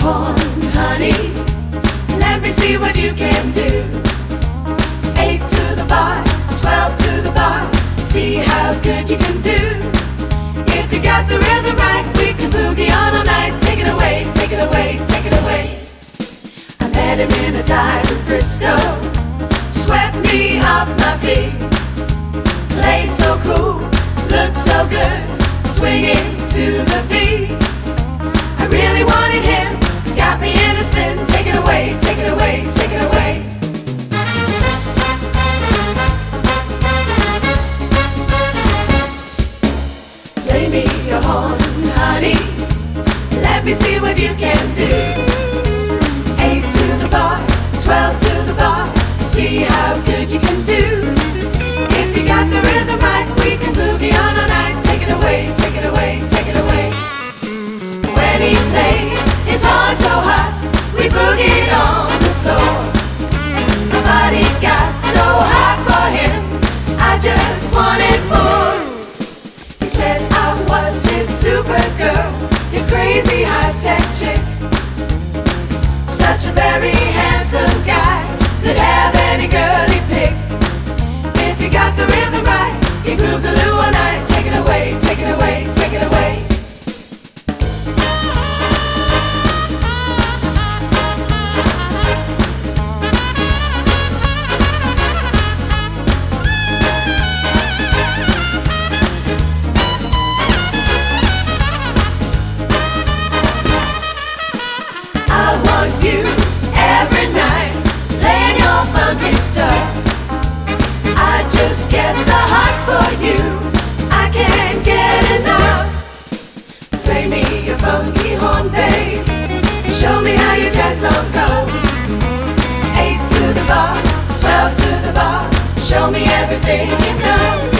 horn, honey. Let me see what you can do. Eight to the bar, twelve to the bar. See how good you can do. If you got the rhythm right, we can boogie on all night. Take it away, take it away, take it away. I met him in a dive in Frisco. Swept me off my feet. Played so cool, looked so good. Swinging to the beat. I really wanted him. Away, take it away, take it away. Play me your horn, honey. Let me see what you can do. Eight to the bar, twelve to the bar. See how good you can do. If you got the rhythm right, we can boogie on all night. Take it away, take it away, take it away. When he played his horn so hot, we boogied on the floor. My body got so hot for him, I just wanted more. He said I was his super girl, his crazy high tech chick. Such a very handsome guy, could have any girl he picked. If you got the rhythm right, you boogaloo get the hearts for you. I can't get enough. Play me your funky horn, babe. Show me how your jazz song goes. Eight to the bar, twelve to the bar. Show me everything you know.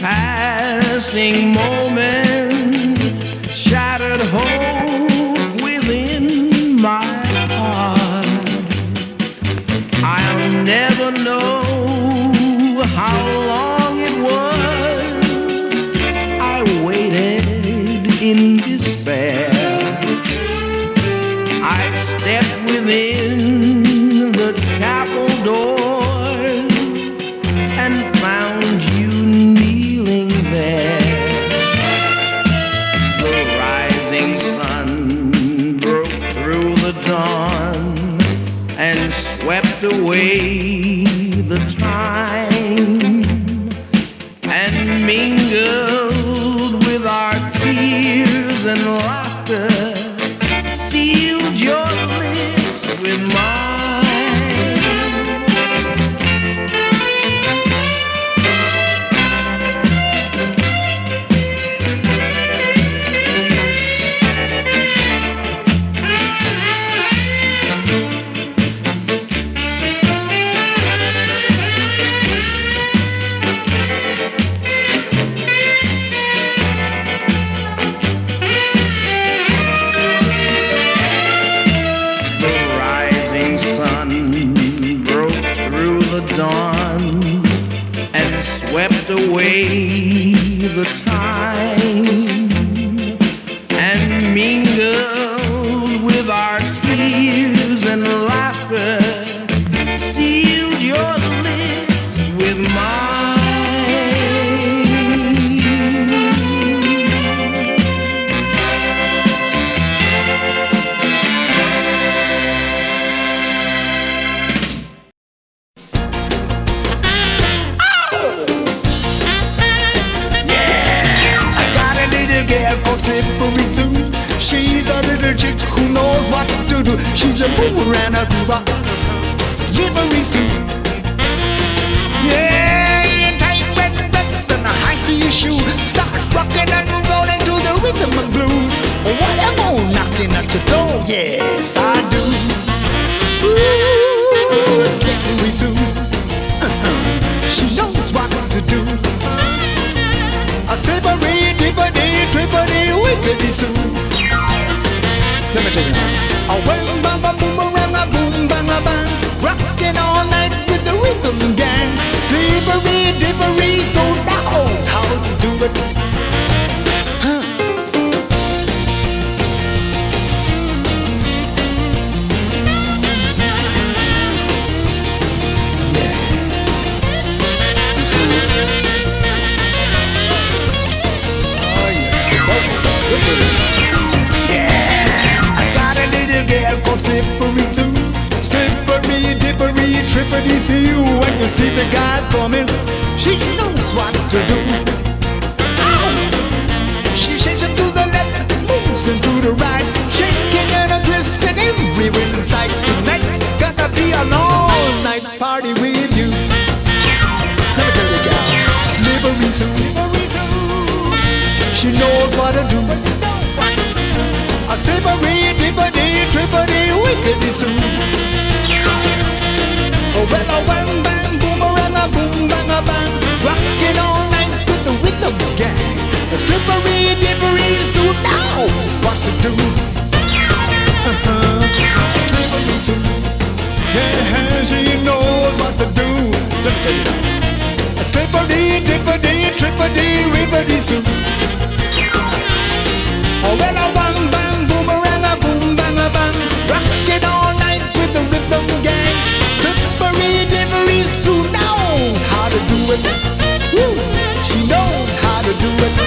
passing moment, shattered hope within my heart. I'll never know how long it was I waited in despair. I stepped within. Ooh, around a river, slippery sea. Yeah, you tight red dress and a high heel shoe. Start rocking and rolling to the rhythm of blues. What am I knocking at your door? Yes, I do. Ooh, slippery Sue. She knows what to do. A slippery, dippity, trippity, wickedy Sue. Let me tell you. I went Hickory dickory, so now's how to do it. See you when you see the guys coming. She knows what to do. Oh! She shakes them to the left, moves them to the right, shaking and a twisting everywhere in sight. Tonight's gonna be a long night party with you. Let me tell you, gal, Slippery Sue, she knows what to do. A slippery, dippity, trippity, wickedy Sue. Oh, well, a wham, bang, boomerang, a boom, bang, a bang, all night with the rhythm gang. A slippery, dippery what to do. Uh-huh. Slippery Sue, yeah, she knows what to do. Let me tell you now. A slippery, dippity, trippity, ribbity Sue. Oh, well, a do it.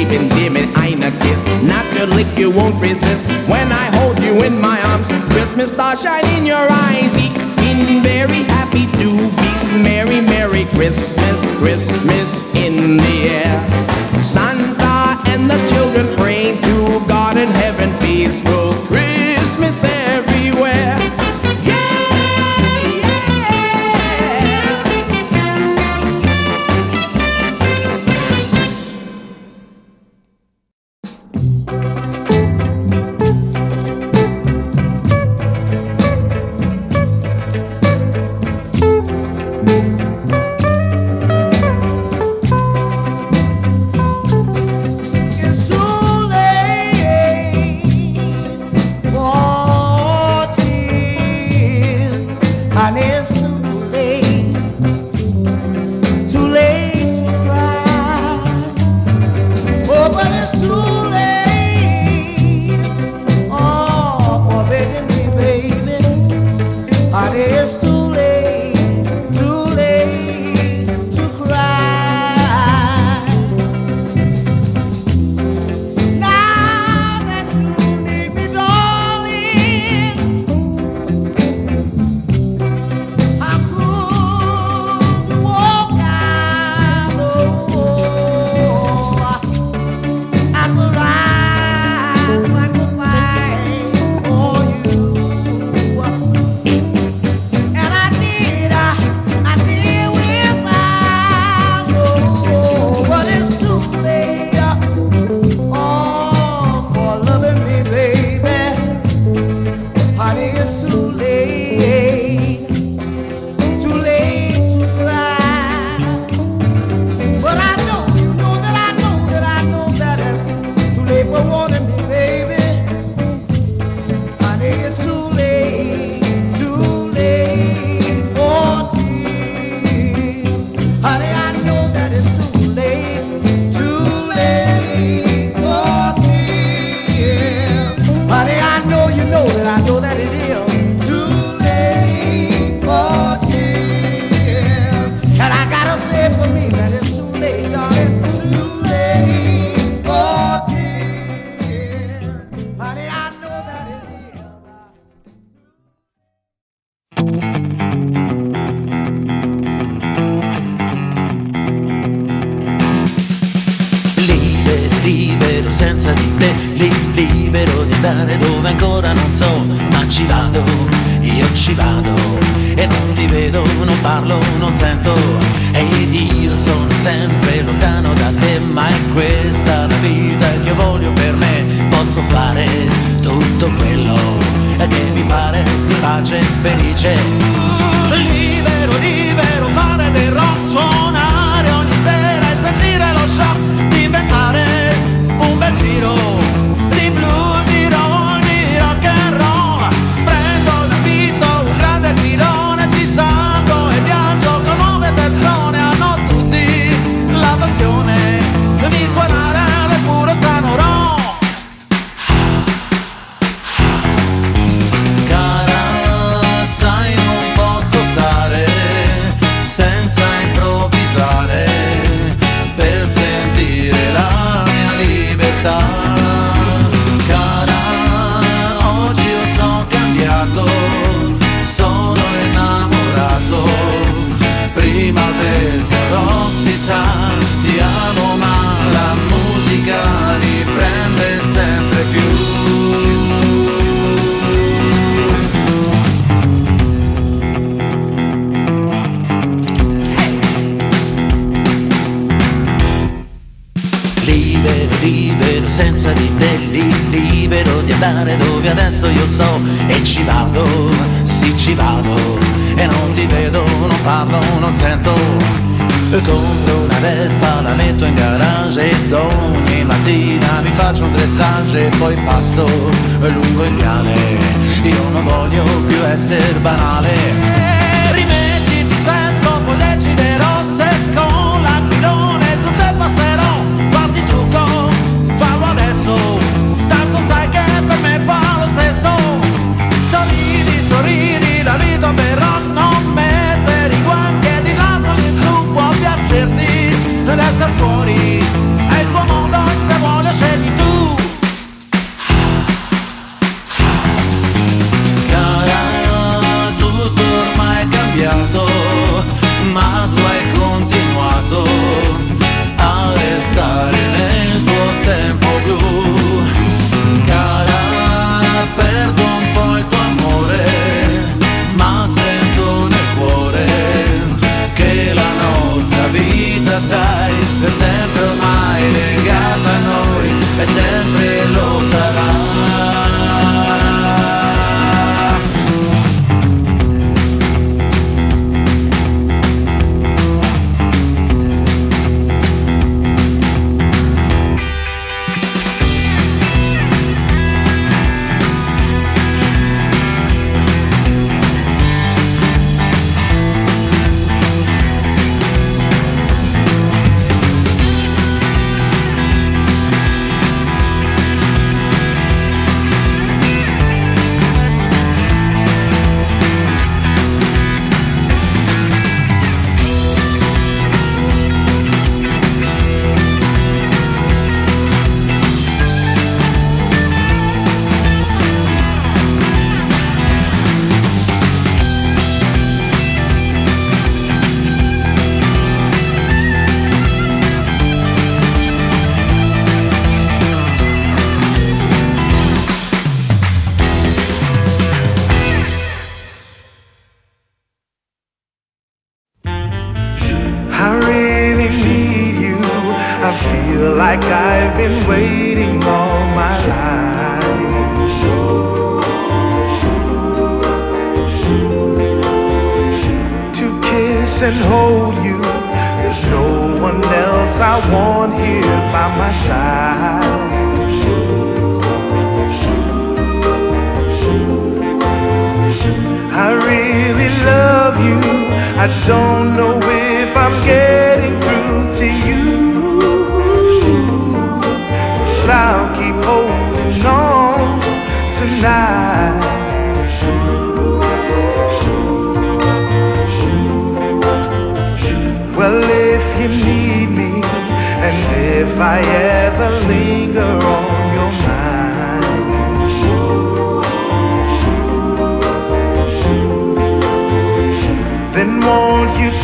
Geben Sie mir eine Kiss. Naturally, you won't resist when I hold you in my arms. Christmas star shine in your eyes. Bin very happy to be Merry, Merry Christmas, Christmas in the air. Santa and the children pray to God in heaven, peaceful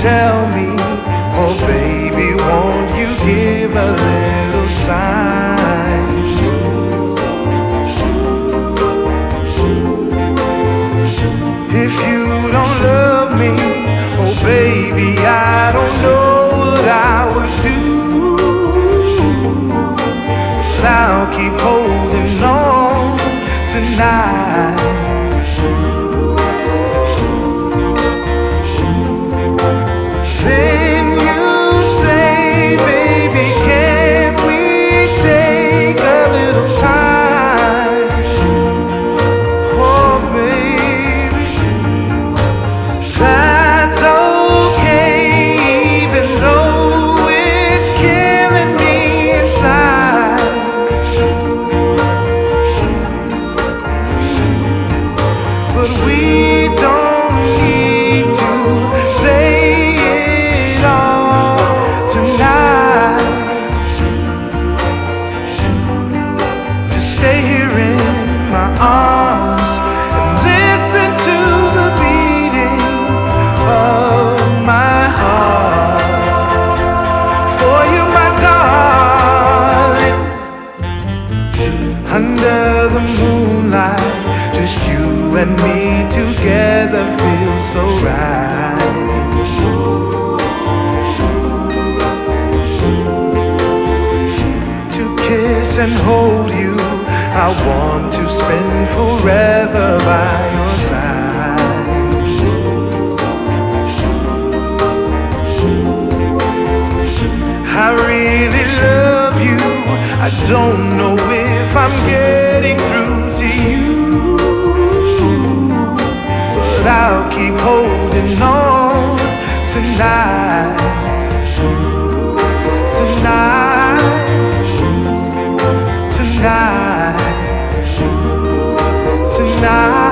tell me, oh baby, won't you give a little I'm getting through to you. But I'll keep holding on tonight. Tonight. Tonight. Tonight.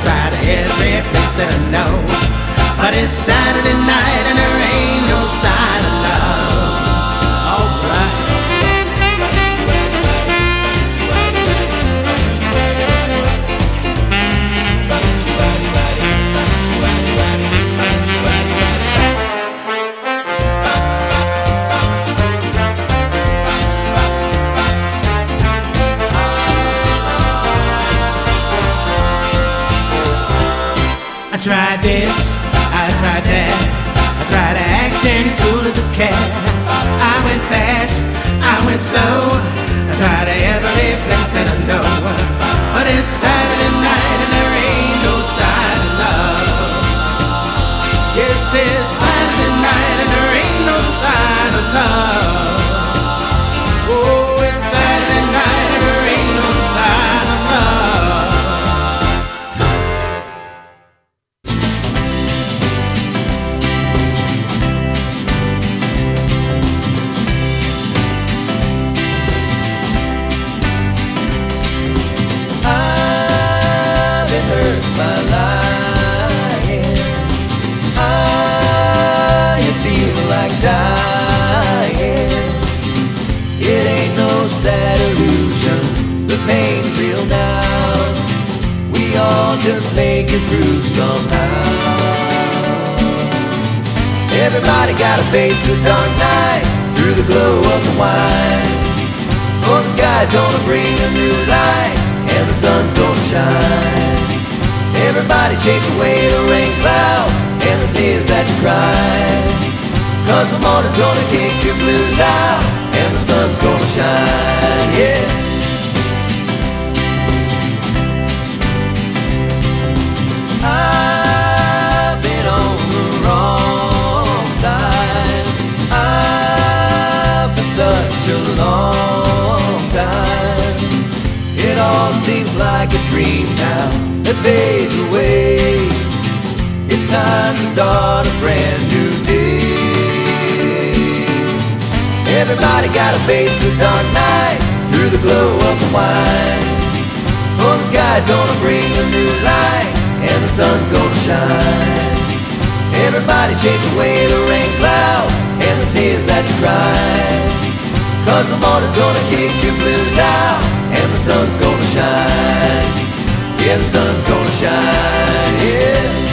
I tried every place that I know. But it's Saturday night and there ain't tried this, I tried that, I tried acting cool as a cat. I went fast, I went slow, I tried every place that I know. But it's Saturday night and there ain't no sign of love. Yes, it's Saturday night and there ain't no sign of love. Face the dark night through the glow of the wine. For the sky's gonna bring a new light and the sun's gonna shine. Everybody chase away the rain clouds and the tears that you cry. Cause the morning's gonna kick your blues out and the sun's gonna shine. Dream now. It fades away. It's time to start a brand new day. Everybody gotta face the dark night through the glow of the wine. For the sky's gonna bring a new light and the sun's gonna shine. Everybody chase away the rain clouds and the tears that you cry. Cause the morning's gonna kick your blues out and sun's gonna shine. Yeah, the sun's gonna shine. Yeah.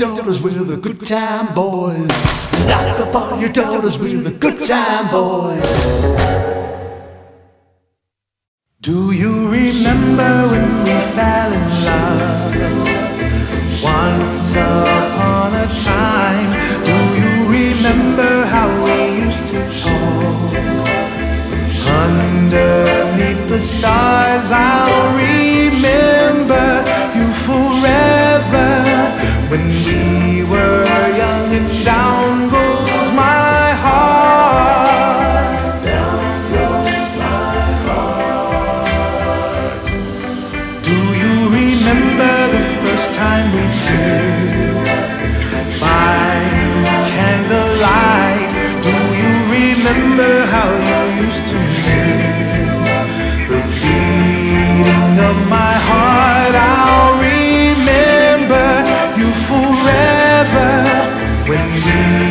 your daughters with the good time boys. Lock up all your daughters with the good time boys. Jesus.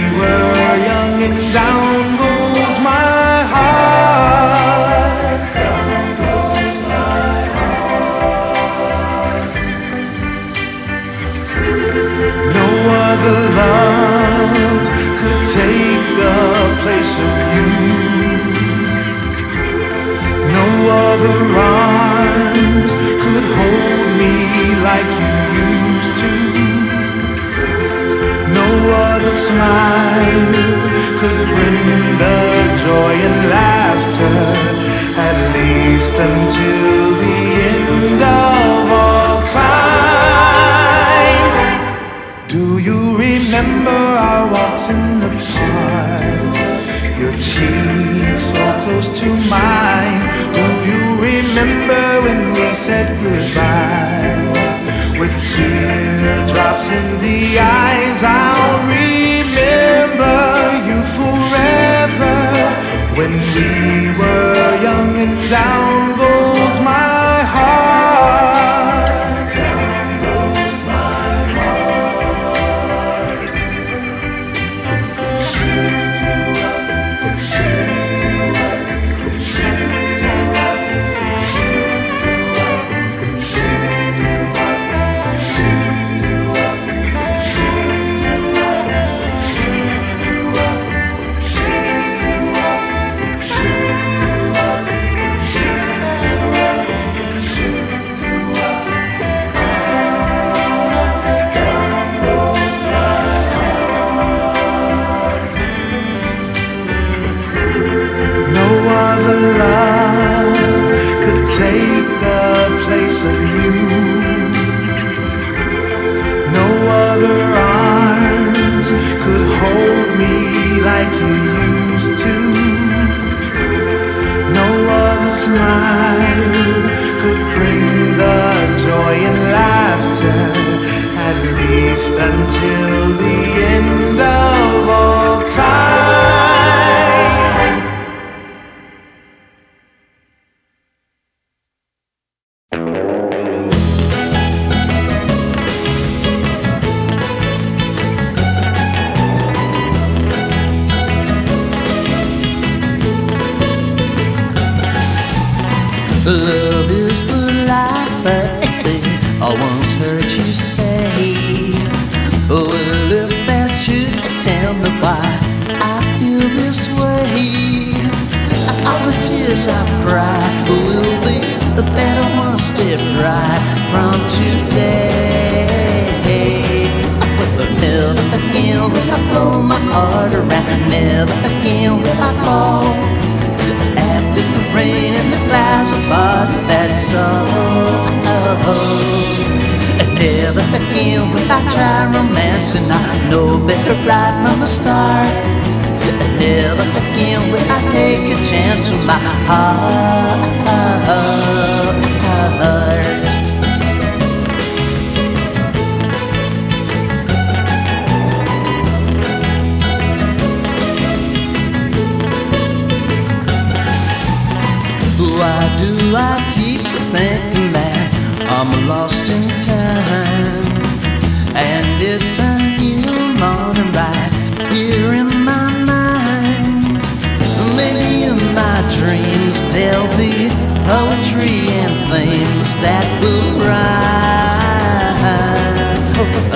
Cause there'll be poetry and things that will rhyme.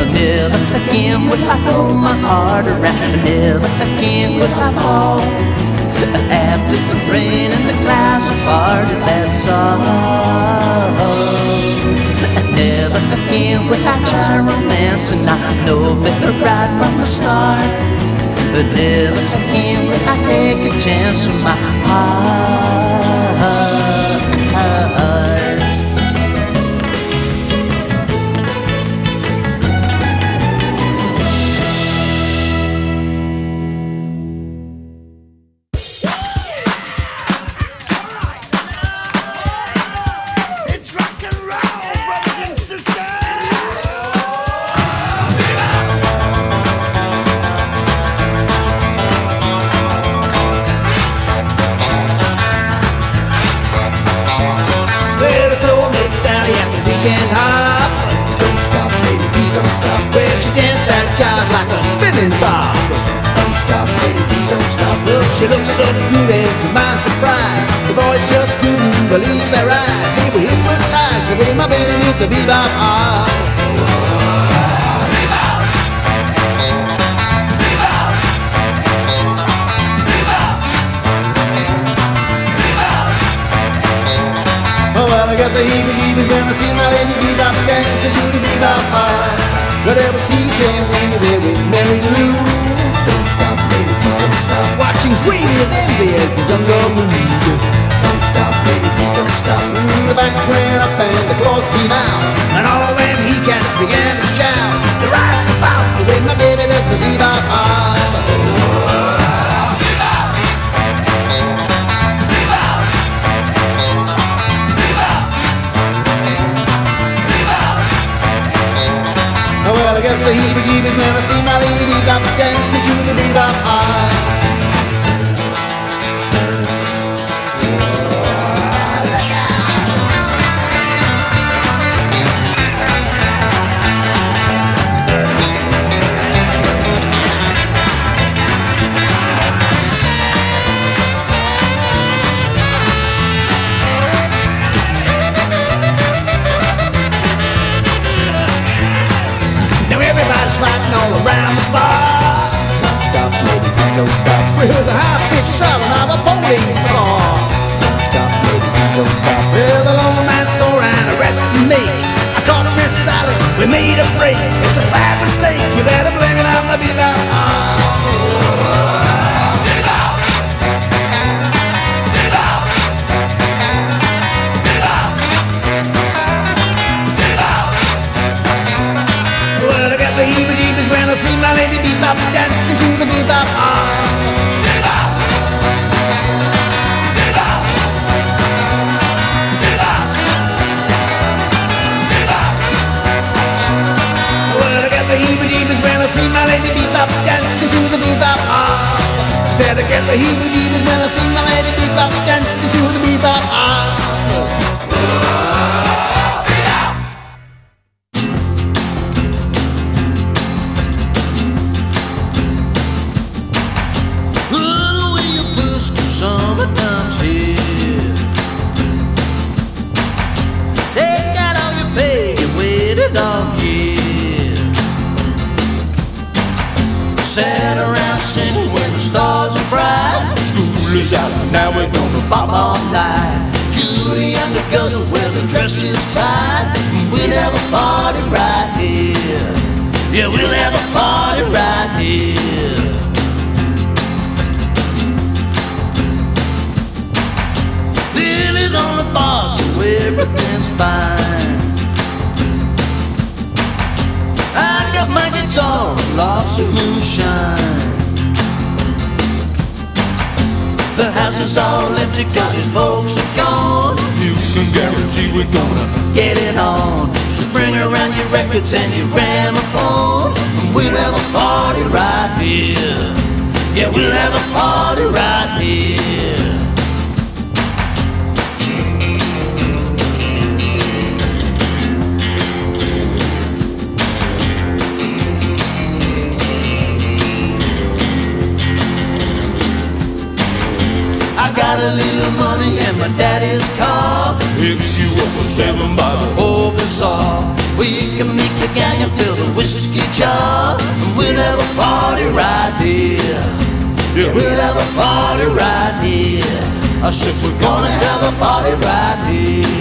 Never again will I throw my heart around. Never again will I fall. After the rain and the clouds have parted, that song. Never again will I try romance And I know better right from the start. But never again will I take a chance on my heart. Sat around singing when the stars are bright. School is out, now we're gonna bop all night. Judy and the girls will wear the dresses tight. We'll have a party right here. Yeah, we'll have a party right here. Lily's on the bar, so everything's fine. I got my guitar lots of moonshine. The house is all empty cause his folks are gone. You can guarantee we're gonna get it on. So bring around your records and your gramophone. And we'll have a party right here. Yeah, we'll have a party right here. My daddy's car. Pick you a seven by the open saw. We can make the gang and fill the whiskey jar. And we'll have a party right here. Yeah, we'll have a party right here. I said we're gonna have a party right here.